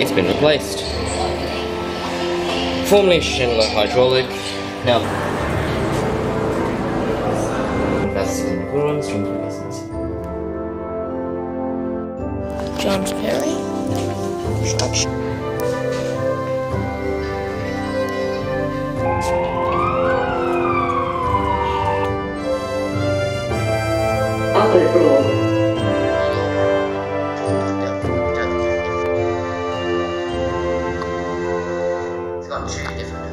it's been replaced. Formerly a Schindler hydraulic, now das ist in Kurons John Perry. Such. Upper floor. 去 different